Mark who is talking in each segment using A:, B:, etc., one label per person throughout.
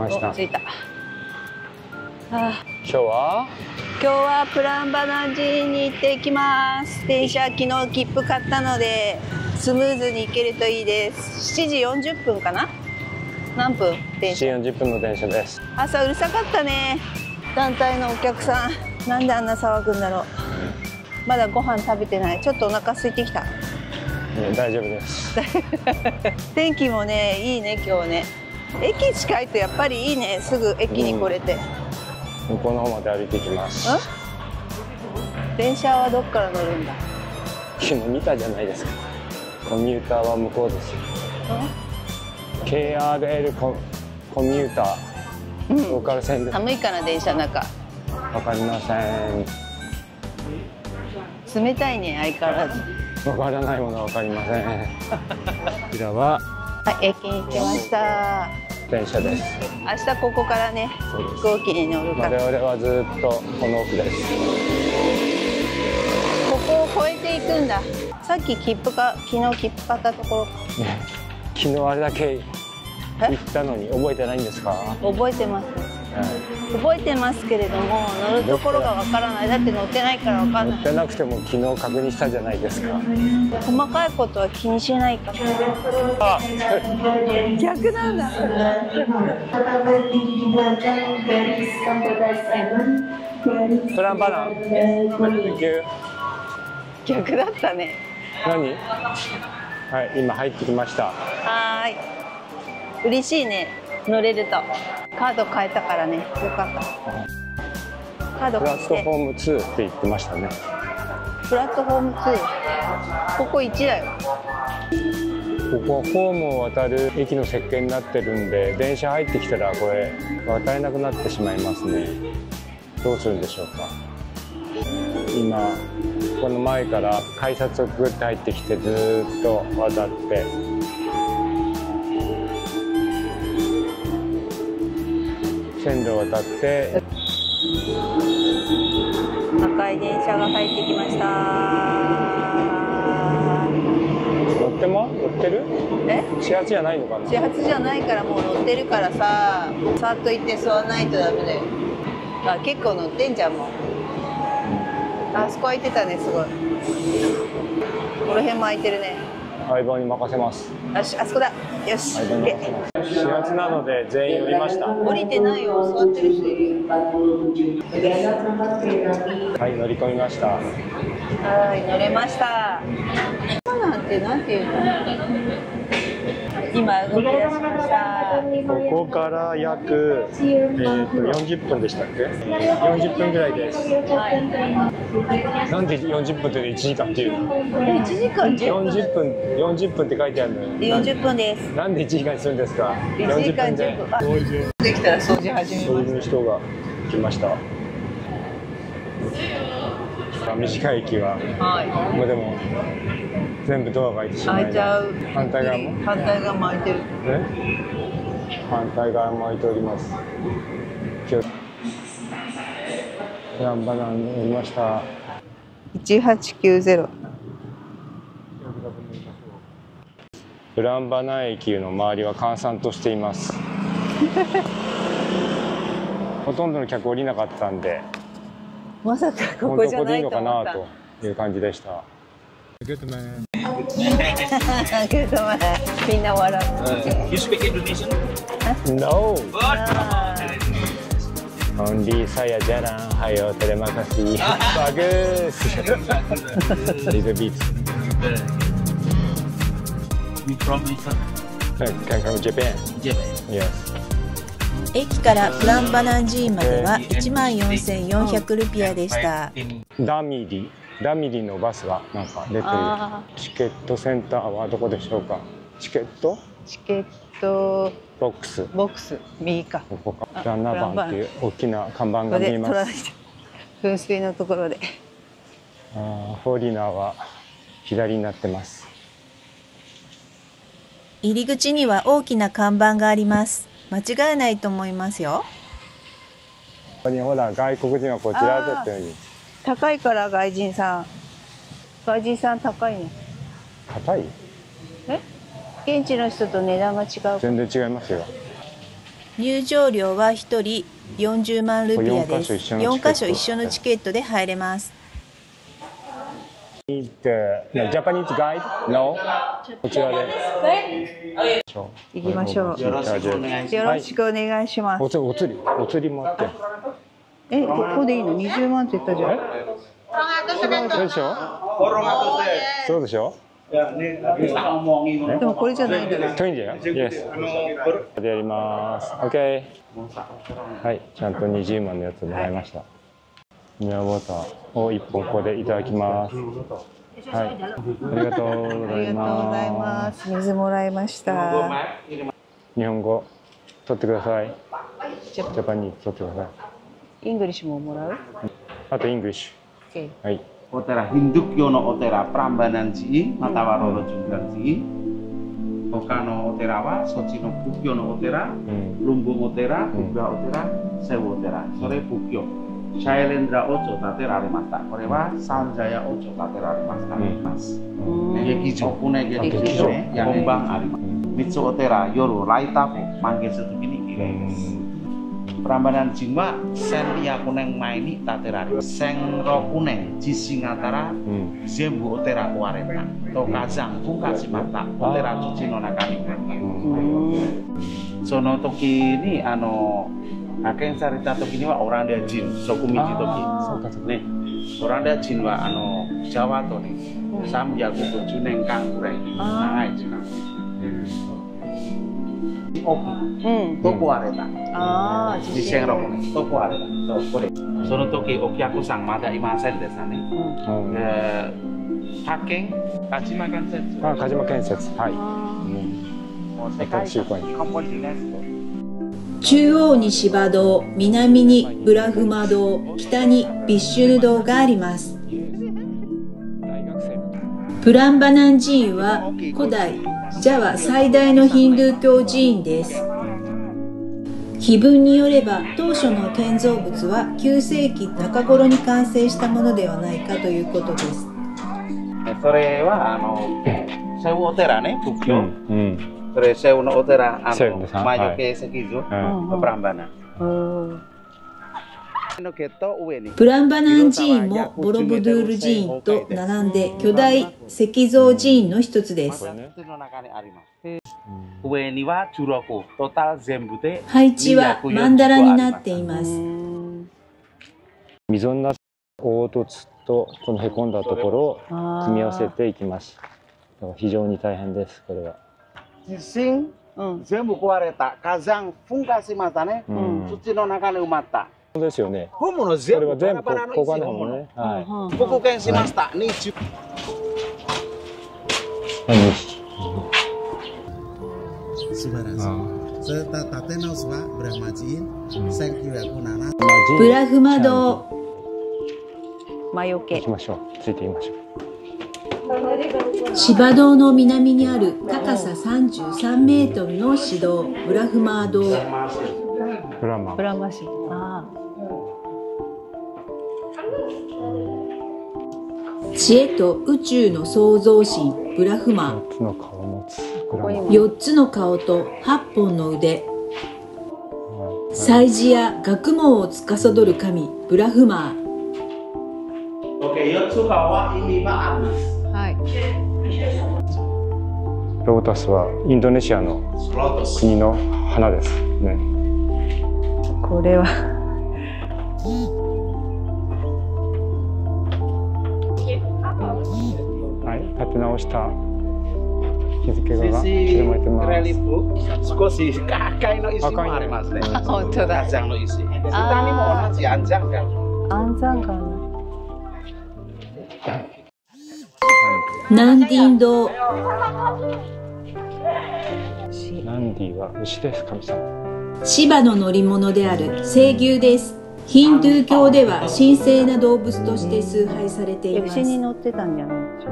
A: ました。
B: 着いた。あ
A: 今日は？
B: 今日はプランバナ寺に行ってきます。電車昨日切符買ったのでスムーズに行けるといいです。7時40分かな？何分？電車。
A: 7時40分の電車です。
B: 朝うるさかったね。団体のお客さん。なんであんな騒ぐんだろう。まだご飯食べてない。ちょっとお腹空いてきた。
A: ね大丈夫です。
B: 天気もねいいね今日ね駅近いとやっぱりいいね。すぐ駅に来れて、
A: 向こうの方まで歩いていきます。
B: ん？電車はどっから乗るんだ？
A: 昨日見たじゃないですか。コミューターは向こうですよ。KRL ココミューター。ローカル線です。
B: 寒いかな電車の中。
A: わかりません。
B: 冷たいね相変わらず。
A: わからないものはわかりません。こちらは
B: はい駅に来ました。
A: 電車です。
B: 明日ここからね飛行機に乗るから。
A: 我々はずっとこの奥です。
B: ここを越えていくんだ。さっき切符か昨日切符買ったところ
A: ね。昨日あれだけ行ったのに覚えてないんですか、は
B: 覚えてます。
A: い
B: 覚えてますけれども乗るところがわからない。だって乗ってないからわかんない。
A: 乗ってなくても昨日確認したじゃないですか。
B: 細かいことは気にしないから
A: あ。
B: 逆なんだ。
A: プランバナ
B: 逆だったね。
A: 何？はい今入ってきました。
B: はーい。嬉しいね乗れると。カード変えたからね。よかった。カード
A: プラットフォーム2って言ってましたね。
B: プラットフォーム2ここ1だよ
A: ここはホームを渡る駅の設計になってるんで電車入ってきたらこれ渡れなくなってしまいますね。どうするんでしょうか。今この前から改札をくぐって入ってきてずーっと渡って線路を渡って。
B: 赤い電車が入ってきました。
A: 乗っても？乗ってる？
B: え？
A: 始発じゃないのかな？
B: 始発じゃないからもう乗ってるからさ。さっと行って座らないとダメだよ。あ結構乗ってんじゃんもう。あそこ空いてたねすごい。この辺も空いてるね
A: 相棒に任せます。
B: よしあそこだ。よし
A: 相棒に任せます。始発なので全員降りました。
B: 降りてないよ座ってる人いる。よ
A: はい乗り込みました。
B: はい乗れました。今なんてなんていうの？今動き出しました。
A: ここから約、えー、と40分でしたっけ？40分ぐらいで。すなんで40分って1時間っていうの？
B: え1時間10分
A: 40分40分って書いてあるのよ。
B: 40分です。
A: ななんで1時間にするんですか
B: ？1時間
A: 40
B: 10分で。きたら掃除始めます。
A: いう人が来ました短い駅は
B: はい。
A: もうでも全部ドアが開いてしまい
B: 開いちゃう。
A: 反対側も？
B: 反対側も開いてる。
A: ね反対側も開いております。気をランバナナに乗りました。
B: 1890
A: ウランバナ駅の周りは閑散としています。ほとんどの客降りなかったんで
B: まさかここじゃない
A: ここいいのか
B: と思った
A: なという感じでしたグッドマン
B: けどまあみんな笑う
C: You speak Indonesian?
A: No
C: What?
A: Only saya jarang Hayo terima kasih Bagus Little bit
C: You from Japan
A: Japan. Yes
D: 駅からプランバナンジーまでは1万4400ルピアでした。
A: ダミリダミリのバスがなんか出てる。
B: あ
A: チケットセンターはどこでしょうか？チケット？
B: チケット。
A: ボックス。
B: ボックス。右か。
A: ここか。
B: あ
A: ランナーバンっていう大きな看板が見えます。
B: 噴水のところで。
A: あーフォーリナーは左になってます。
D: 入り口には大きな看板があります。間違えないと思いますよ。
A: ここにほら外国人はこちらだったよう。に
B: 高いから外人さん。外人さん高いね。
A: 高い？
B: え？現地の人と値段が違う
A: 全然違いますよ。
D: 入場料は1人40万ルピアです。
A: 4
D: 4
A: 箇所
D: 箇所一緒のチケットで入れます
A: The Japanese guide? No? こちらで。
B: 行きましょう。
C: よろしくお願い。し
B: よろしくお願いします。
A: おつお釣り、お釣りもあって。
B: えここでいいの？20万って言ったじゃん。
A: そうでしょそうでしょ？
B: でもこれじゃないんだね。
A: トインジェ Yes。でやります。OK。はい、ちゃんと20万のやつもらいました。ニアバターを一本ここでいただきます。はい、ありがとうございま
B: す。
A: 日本語取ってください。ジャパニ取ってください。
B: イングリッシュももらう？
A: あと。はい。お寺ヒンドゥキョ
B: の
A: お
C: 寺プランバナンジー、また
A: はロ
C: ロジュンガンジー。他のお寺はそっちの仏
A: 教の
C: お寺、
A: ル
C: ンブお寺、仏教お寺、セウお寺、それ仏教。う Shailendra Ojo tate rari mastak korewa Sanjaya Ojo tate rari
A: mastak
C: mas
B: hmm. Hmm.
C: Nege kijo. Kune ge kijo. Kombang ari Mitsu Otera Yoru Laitapu Manggil setu Gini Perambanan hmm. Prambanan Sen Lia Kuneng Maini Tate Rari Seng Ro Kuneng Jisingatara Zembu Otera Kuareta Tokazang Fukasimata Otera Cuci Nona Kami Sono Toki ini ano 派遣された時にはオランダ人植民地時。ね。オランダ人はあのジャワ島に350年間ぐらい長い時間。大きい
B: うん。
C: と壊れた
B: ああ
C: 地震ロコと壊れたそうこれ。その時お客さんまだいませんでしたね。
A: うん。
C: で派遣？鹿島建設。
A: あ、鹿島建設。はい。
B: あ
A: うん。
C: もう世界カンボジアです
D: 中央に芝堂南にブラフマ堂北にビッシュヌ堂があります
A: 大学生の
D: プランバナン寺院は古代ジャワ最大のヒンドゥー教寺院です碑文によれば当初の建造物は9世紀中頃に完成したものではないかということです
C: えそれはあのセウお寺ね仏
A: う
C: 教、
A: ん。うん。うん
C: のプランバナ
B: うん
C: の毛と上に
D: プランバナン寺院もボロブドゥール寺院と並んで巨大石像寺院の一つです
A: これね。
C: 土の中にあります上には16トータル全部で
D: 配置はマンダラになっていま
B: う
D: す
B: ん
A: 溝になった凹凸とこのへこんだところを組み合わせていきます。非常に大変です。これは。
C: 地震
B: うん
C: 全部壊れた火山噴火しましたね、
A: うん。
C: 土の中に埋まった
A: そうですよね。
C: 本物
A: こ
C: 全部
A: れは全部
C: バラバラの石本物
A: のもね。はい。
B: うん
C: 復元しました、日中
E: 素晴らしい。serta Tatenos wa Brahmajin, thank you aku Nana.
D: ブラフマ堂
B: 魔除け
A: 行きましょう。ついてみましょう。
D: 芝堂の南にある高さ33メートルの市道ブラフマー堂。
A: ブラマン
B: ブ。ラマシあ
D: 知恵と宇宙の創造神ブラフマ
A: 4つの顔
D: 4と8本の腕。祭事や学問を司る神ブラフマー。
C: Oke, Yotsukawa ini Pak Agus.
B: あはい
A: ロータスはインドネシアの.国の花です。ね。
B: これは
A: はい。立て直した日付が刻まれてます。
C: 少し赤いの石もありますね。
A: うん
B: 本当だ
C: ンの石。下にも同じ安山が。
B: 安山岩の
D: ナンディン堂
A: ナンディは牛です。神様。
D: シバの乗り物である青牛ですヒンドゥー教では神聖な動物として崇拝されています
B: 牛に乗ってたんじゃない？でしょ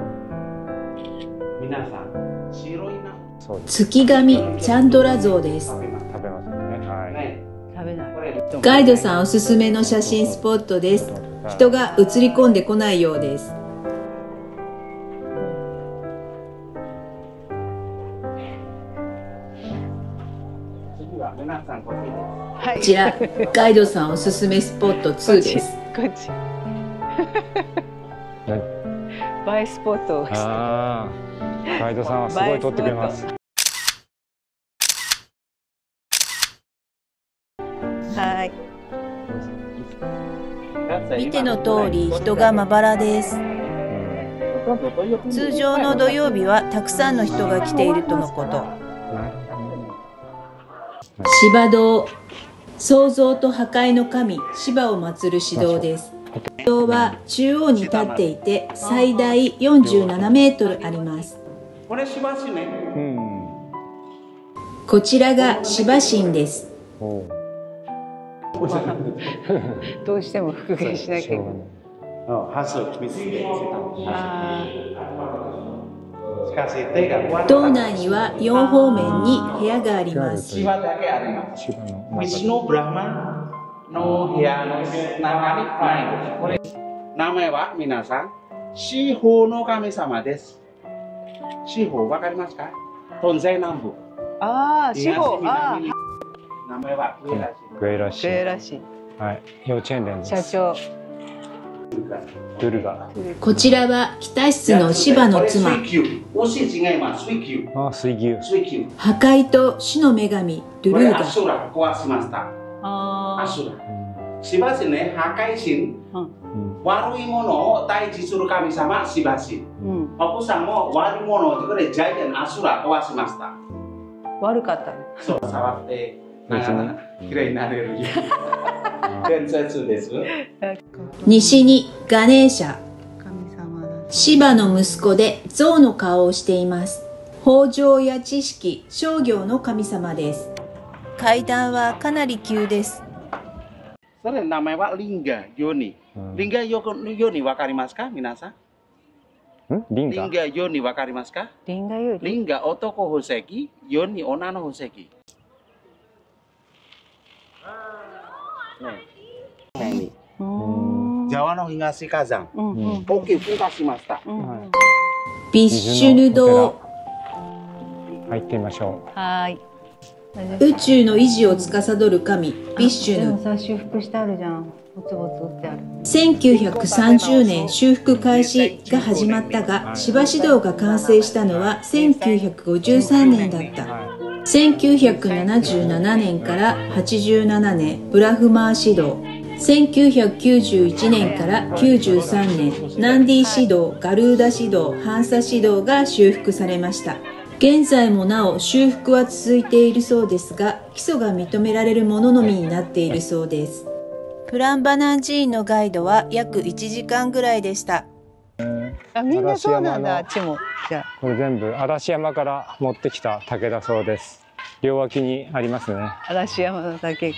C: 皆さん、白いな。
A: そうです。
D: 月神チャンドラ像です
A: 食べます。ね。はい。
C: ね、
B: 食べない
C: これ。
D: ガイドさんおすすめの写真スポットです人が映り込んでこないようです
C: こち
D: らガイドさんおすすめスポット2です。
B: こっち。映えスポットを
A: ああガイドさんはすごい撮ってくれます。
B: はい。
D: 見ての通り人がまばらです。通常の土曜日はたくさんの人が来ているとのこと。芝堂創造と破壊の神芝を祀る指導です。指導は中央に立っていて最大47メートルあります。
C: これしばしね。
A: うん
D: こちらが芝神です。
B: どうしても復元しなきゃいけない
C: Oh.
D: 道内には4方面に部屋があります。
C: 名前は皆さん、四方の神様です。四方わかりますか？東西南部。
B: ああ四方。
C: 名前は上らしい。
A: グエラシ
B: ジュエらしい
A: はい。幼稚園連です。
B: 社長
D: こちらは北室の芝の妻。
C: 水球。押し違います。水球。
A: あ水牛
C: 水球。
D: 破壊と死の女神、ドゥ
C: こ
D: ルーガ。
C: れアシュラ壊しました。
B: あ
C: アシュラ。しばしね、破壊神。
A: うん
C: 悪いものを退治する神様、しばし。
B: うん
C: 奥さんも悪いものをこれジャイアンアシュラ壊しました。
B: 悪かったね
C: そう、触って、なかなか綺麗になれるよ。伝説です。
D: 西にガネーシャ。
B: 神様だ
D: 芝の息子で象の顔をしています。豊穣や知識、商業の神様です。階段はかなり急です。
C: それ名前はリンガ、ヨニ。
A: うん
C: リンガヨヨニわかりますか？皆さん。
A: ん？リンガ？
C: リンガヨニわかりますか？
B: リンガより
C: リンガ男宝石、ヨニ女の宝石。ねね
B: うーん
C: Jawa no Hingasi Kazan.
B: うんうん
C: Oke, 復活しました。
D: ビッシュヌ堂。
A: 入ってみましょ
B: はい
D: 宇宙の維持を司る神、ビッシュヌ。
B: でもさ修復してあるじゃんボツボツってある
D: 1930年修復開始が始まったが、芝指導が完成したのは1953年だっ
A: う
D: た。1977年から87年ブラフマー指導1991年から93年ナンディ指導ガルーダ指導ハンサ指導が修復されました。現在もなお修復は続いているそうですが基礎が認められるもののみになっているそうです。プランバナン寺院のガイドは約1時間ぐらいでした。
B: あみんなそうなんだあ
A: 嵐
B: っちも。じゃあ。
A: これ全部嵐山から持ってきた竹だそうです。両脇にありますね。
B: 嵐山の竹。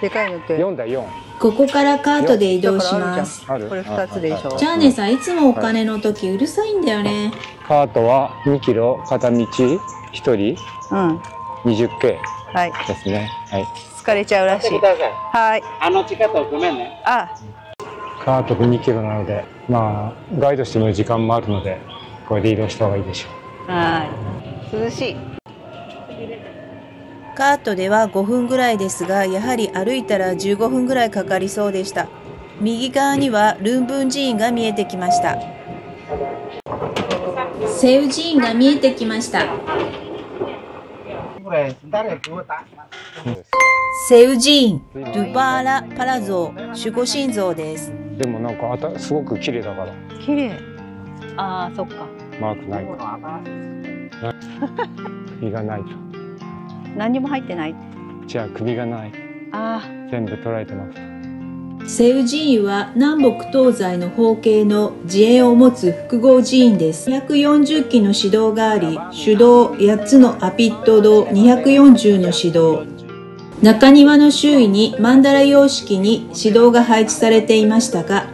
B: でかいのって
A: 4だ4
D: ここからカートで移動します。
A: ある。
B: これ二つでしょ。
D: ジャーネさんいつもお金の時うるさいんだよね。
A: カートは2キロ片道1人。
B: うん。
A: 20系
B: はい。
A: ですね。はい。
B: 疲れちゃうらしい。はい。
C: あの近くごめんね。
B: あ
A: カート2キロなのでまあガイドしても時間もあるのでこれで移動した方がいいでしょ
B: はい涼しい
D: カートでは5分ぐらいですが、やはり歩いたら15分ぐらいかかりそうでした。右側にはルンブン寺院が見えてきました。セウ寺院が見えてきました。セウ寺院、ドゥバーラ・パラ像、守護神像です。
A: でもなんかあたすごく綺麗だから。
B: 綺麗。ああそっか。
A: マークないと 首がないと。
B: 何にも入ってない？
A: じゃあ首がない。
B: あ
A: 全部捉えてます。
D: セウ寺院は南北東西の方形の自衛を持つ複合寺院です。240基の指導があり、主導8つのアピット堂240の指導。中庭の周囲にマンダラ様式に指導が配置されていましたが、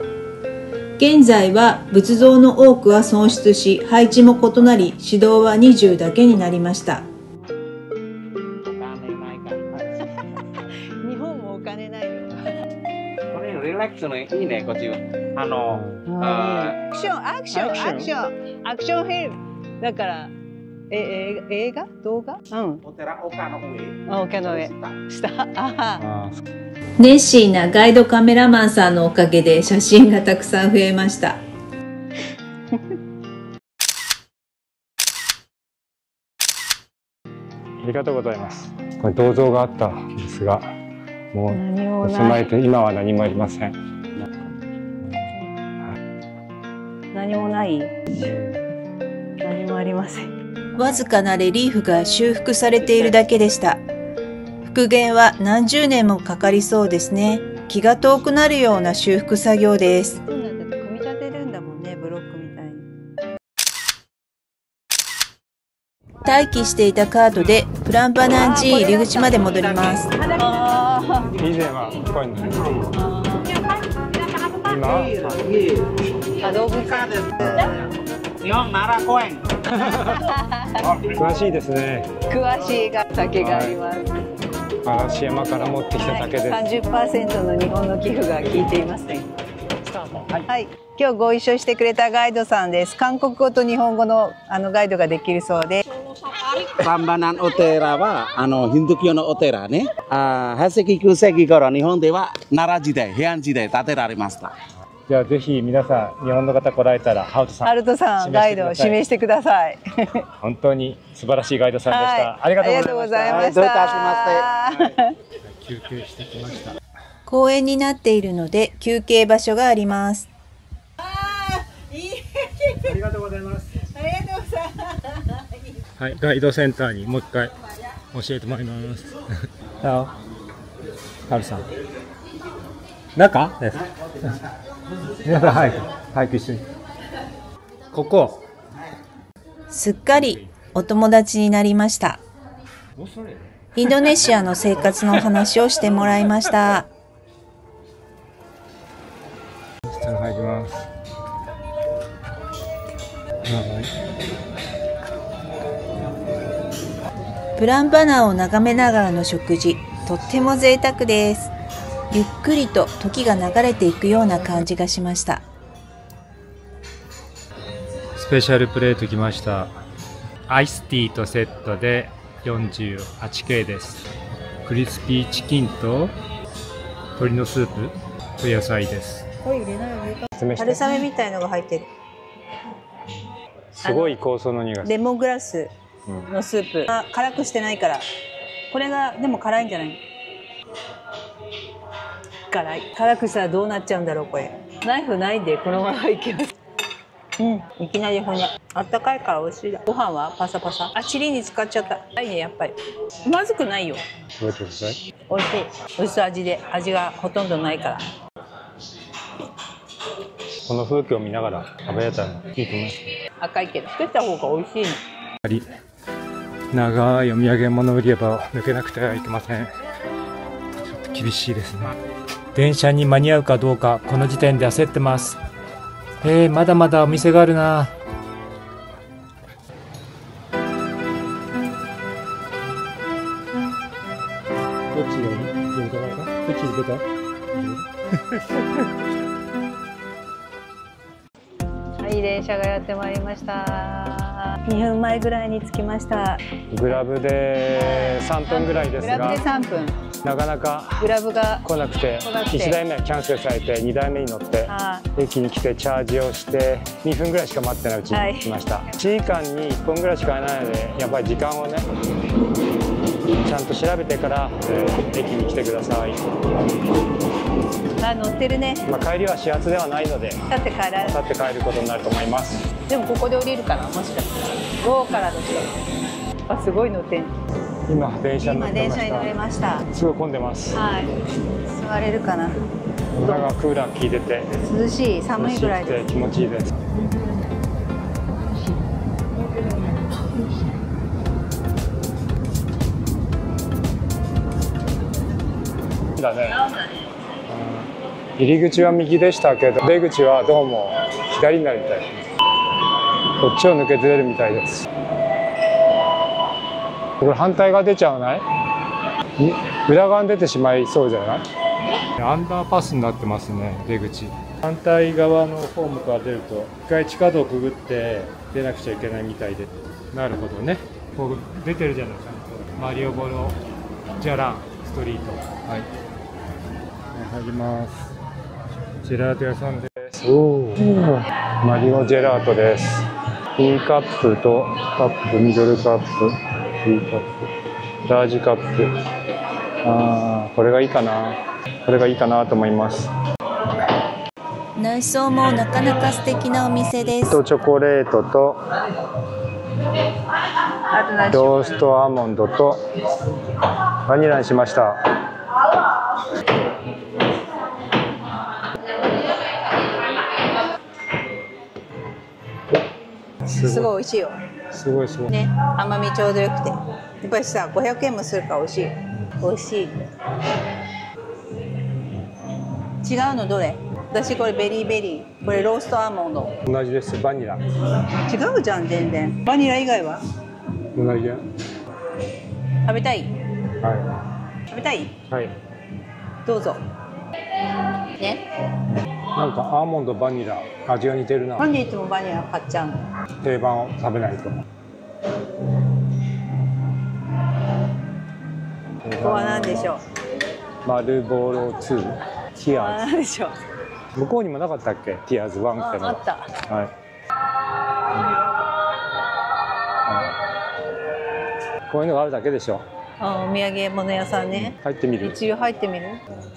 D: 現在は仏像の多くは損失し、配置も異なり、指導は20だけになりました。
B: 日本もお金ないよ。
C: これ、リラックスのいいね、こっちは。あの、あ
B: アクションアクションアクション。アクション。フィルムだからええ映画？動画？うん。
C: お寺丘の上。
B: あ丘の上。下。あ
A: あ
D: 熱心なガイドカメラマンさんのおかげで写真がたくさん増えました。
A: ありがとうございます。これ銅像があったんですがもう
B: 何も
A: 盗ま
B: ない
A: れて今は何もありません。
B: 何もない。何もありません
D: わずかなレリーフが修復されているだけでした。復元は何十年もかかりそうですね。気が遠くなるような修復作業です。
B: そうなんだって組み立てるんだもんねブロックみたいに
D: 待機していたカートでプランバナンジー入り口まで戻ります。
C: 日本奈良公園。
A: 詳しいですね。
B: 詳しいが竹があります、
A: 嵐山から持ってきた
B: はい、
A: 竹です、
B: 30%の日本の寄付が効いていますねはい、今日ご一緒してくれたガイドさんです。韓国語と日本語のあのガイドができるそうで。
C: Prambanan Otera はあのヒンドゥー教のお寺ね。あ8世紀9世紀頃日本では奈良時代平安時代建てられました
A: じゃあぜひ皆さん日本の方来られたらハウトさん
B: ハルトさんガイドを指名してください。
A: 本当に素晴らしいガイドさんでした、ありがとうございました。
B: ありがとうございました、
A: 休憩してきました
D: 公園になっているので休憩場所があります。
A: ありがとうございます。はい。ガイドセンターにもう一回教えてもらいます。あハルさん。中？です皆さん早く早く一緒にここ
D: すっかりお友達になりました。インドネシアの生活の話をしてもらいました。
A: 下に入りますはい
D: プランバナーを眺めながらの食事、とっても贅沢です。ゆっくりと時が流れていくような感じがしました。
A: スペシャルプレート来ました。アイスティーとセットで 48K です。クリスピーチキンと鶏のスープ。と野菜です。説明
B: 春雨みたいのが入ってる。
A: すごい香草の匂いがする。
B: レモングラスのスープ、あ辛くしてないから。これがでも辛いんじゃない辛い辛くしたらどうなっちゃうんだろうこれ。ナイフないんでこのままいきますうん。いきなり骨あったかいから美味しいだ。ご飯はパサパサ。あチリに使っちゃった。ないねやっぱり。まずくないよ。
A: 覚えてください。
B: 美味しい。薄味で。味がほとんどないから。
A: この風景を見ながら食べれたらいいと思います。
B: 赤いけど。作った方が美味しいの。
A: やはり長いお土産物売り場を抜けなくてはいけません。ちょっと厳しいですね電車に間に合うかどうかこの時点で焦ってます。えー、まだまだお店があるな。どっちがいい電車側かどっちに出た
B: はい電車がやってまいりました。2分前ぐらいに着きました。
A: グラブで3分ぐらいですが。
B: グラブで3分
A: なかなか
B: グラブが
A: 来なくて
B: 来なくて。
A: 1台目はキャンセルされて2台目に乗って
B: あ
A: 駅に来てチャージをして2分ぐらいしか待ってないうち
B: はい。
A: に来ました、1時間に1本ぐらいしかないのでやっぱり時間をねちゃんと調べてから、えー駅に来てください、
B: あ乗ってるね。
A: まあ、帰りは始発ではないので
B: 立って帰ら
A: 立って帰ることになると思います。
B: でもここで降りるかなもしかして午後からだしあすごい乗ってん
A: 今電車に乗
B: れ
A: た。
B: ました。
A: すごい混んでます。
B: はい。座れるかな。
A: 中がクーラー効いてて。
B: 涼しい。寒いぐらいで
A: 気持ちいいです。だね。うん。入り口は右でしたけど出口はどうも左になるみたい。こっちを抜けて出るみたいですこれ反対側出ちゃわない？ん裏側に出てしまいそうじゃない？アンダーパスになってますね出口。反対側のホームから出ると一回地下道をくぐって出なくちゃいけないみたいで。なるほどね。こう出てるじゃないちゃんとマリオボロジャランストリート。はい。入ります。ジェラート屋さんです。おおマリオジェラートです。E カップとカップミドルカップ B カップラージカップ。あーこれがいいかな。これがいいかなと思います。
D: 内装もなかなか素敵なお店です。
A: とチョコレートとローストアーモンドとバニラにしました。
B: うすごい美味しいよ
A: すごいすごい。
B: ね甘みちょうどよくて。やっぱりさ500円もするから美味しい。美味しい。違うのどれ？私これベリーベリー。これローストアーモンド。
A: 同じです。バニラ。
B: 違うじゃん全然。バニラ以外は？
A: 同じ。や
B: 食べたい？
A: は
B: 食べたい
A: い？はい。
B: どうぞ。ね
A: なんかアーモンドバニラ味が似てるな。
B: なんでいつもバニラ買っちゃうの？
A: 定番を食べないと。
B: ここは何でしょう？
A: マルボロ2ティアー
B: 何でしょう？
A: ズ向こうにもなかったっけ？ティアーズ1っての。
B: ああった。
A: はい、こういうのがあるだけでしょ
B: あお土産物屋さんね。
A: 入ってみる？
B: 一応入ってみる？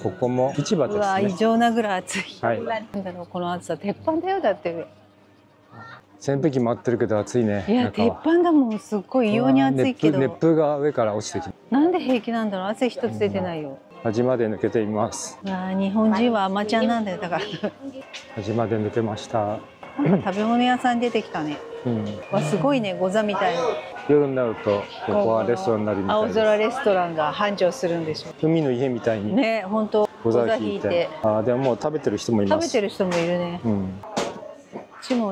A: ここも市場で
B: うわ異
A: すね
B: 常なぐらい暑い、
A: はい。
B: なんだろうこの暑さ鉄板だよだって。
A: 扇風機回ってるけど暑いね
B: いや鉄板だもんすっごい異様に暑いけど。
A: 熱風熱風が上から落ちてきて。
B: なんで平気なんだろう汗一つ出てないよ、
A: 端まで抜けています。
B: うわ日本人は甘ちゃんなんだよだから。
A: 端まで抜けました。
B: 食べ物屋さん出てきたね。
A: うん。
B: わすごいねゴザみたいな
A: 夜になるとここはレストランになるみたい
B: 青空レストランが繁盛するんでしょ
A: 海の家みたいに
B: ね本当
A: ゴザ引いて。あーでももう食べてる人もいます。
B: 食べてる人もいるね。
A: うん、
B: こっちも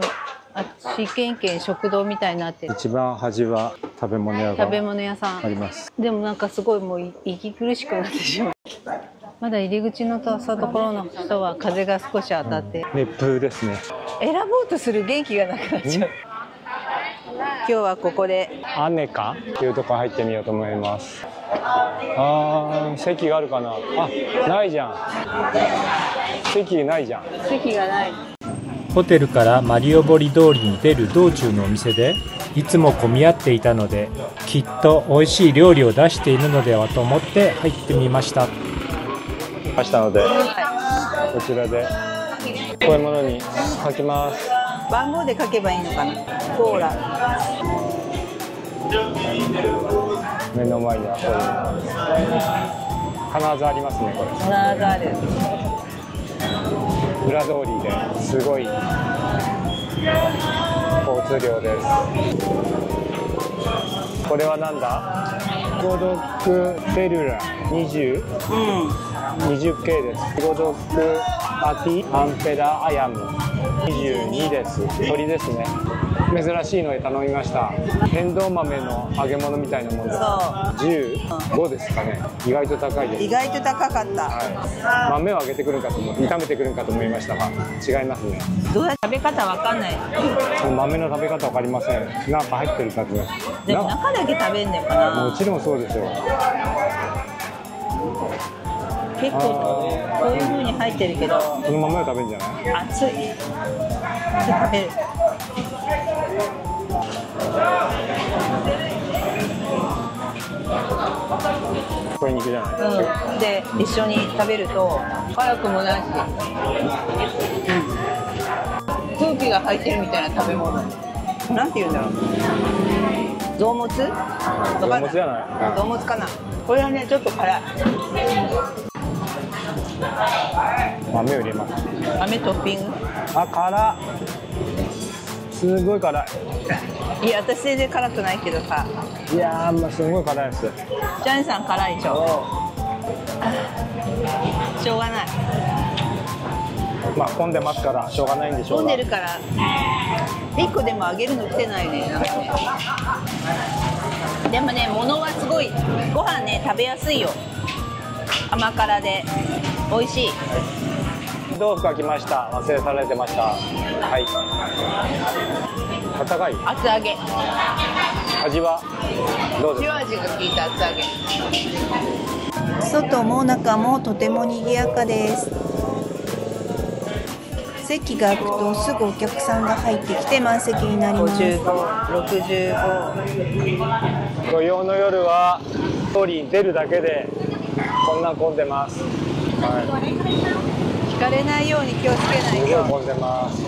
B: あっち食堂みたいになってる。
A: 一番端は食べ物屋
B: 食べ
A: が
B: 物屋さん。
A: あります。
B: でもなんかすごいもうい息苦しくなってしまう。まだ入り口のとところの人は風が少し当たって、
A: 熱風ですね。
B: 選ぼうとする元気がなくなっちゃう今日はここで。
A: アネカ？っていうとこ入ってみようと思います。あー席があるかな？あないじゃん。席ないじゃん。
B: 席がない。
F: ホテルからマリオボリ通りに出る道中のお店でいつも混み合っていたのできっと美味しい料理を出しているのではと思って入ってみました。
A: ましたのでこちらでこういうものに書きます
B: 番号で書けばいいのかな？コーラ。
A: 目の前にはこういうの必ずありますねこれ。
B: 必ずある
A: 裏通りですごい交通量です。これはなんだ？ゴドックセルラ20
B: うん。
A: 20K です。ゴドックアティアンペラアヤム22です。鳥ですね。珍しいので頼みました。天童豆の揚げ物みたいなものです。15ですかね。意外と高いです。
B: 意外と高かった
A: はい。豆を揚げてくるかと思炒めてくるかと思いましたが違いますね。
B: どうや食べ方わかんない
A: 豆の食べ方わかりません。なんか入ってる感じが。
B: でも
A: な
B: 中だけ食べんのかな
A: もちろんそうですよ。
B: 結構こういう風に入ってるけど
A: このままで食べるんじゃない？
B: 熱い。食べる。
A: これ肉じゃない？
B: うん、で一緒に食べると辛くもないし、うん、空気が入ってるみたいな食べ物。なんて言うんだろう。臓物？
A: 臓物じゃない。
B: 臓物かな。これはねちょっと辛い
A: 豆を入れます。
B: 豆トッピング？
A: あ、辛っ。すごい辛
B: い。や私全然辛くないけどさ。
A: い。いやー、まあ、すごい辛いです。
B: ジャニーさん辛いでしょ？しょうがない。
A: まあ、混んでますから、しょうがないんでしょう
B: 混ん
A: が。
B: でるから。1個でもあげるの来てないね。なんかね。でもね物はすごい。ご飯ね食べやすいよ。甘辛で美味しい。
A: 豆腐が来ました。忘れされてました。はい。温かい？
B: 厚揚げ。
A: 味は？どうですか？
B: 塩味が効いた厚揚げ。
D: 外も中もとても賑やかです。席が開くとすぐお客さんが入ってきて満席になります。
B: 5565
A: 土曜の夜は通りに出るだけでこんな混んでますは
B: 引かれないように気をつけない。と
A: 混んでます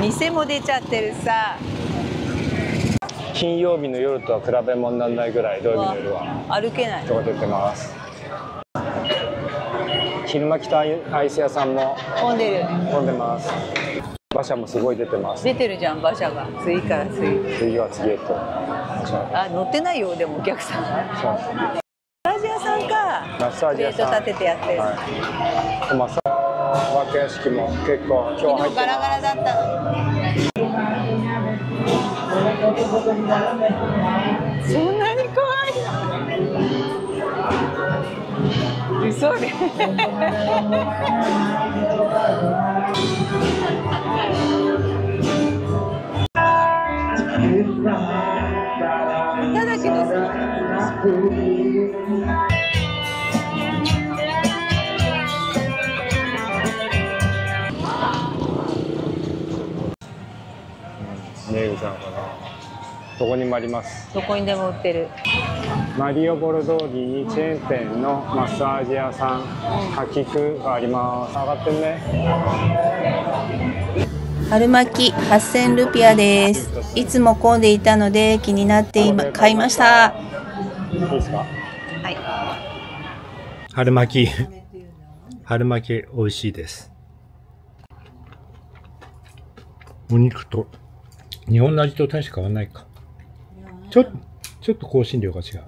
B: 店も出ちゃってるさ。
A: 金曜日の夜とは比べ物にならないぐらい土曜日の夜は
B: 歩けない
A: 人が出てます昼間来たアイス屋さんも。
B: 混んでる
A: 混んでます馬車もすごい出てます
B: 出てるじゃん馬車が。次から次。
A: 次は次へと。
B: あ乗ってないよでもお客さん
A: そう
B: マッサージ屋さん
A: サージ
B: レート
A: 屋さん
B: 立ててやってる、
A: はい、マッサージお化け屋敷も結構今日入って
B: 昨日ガラガラ
A: ま
B: だった。のそんなに怖い嘘で
A: どこにもあります。
B: どこにでも売ってる。
A: マリオボル通りにチェーン店のマッサージ屋さん。柿区があります。上がってんね。
D: 春巻き8000ルピアです。いつも混んでいたので気になって今買いました。
A: いいですか？
B: はい。
F: 春巻き。春巻き美味しいです。お肉と日本の味と大して変わらないかちょちょっと香辛料が違う。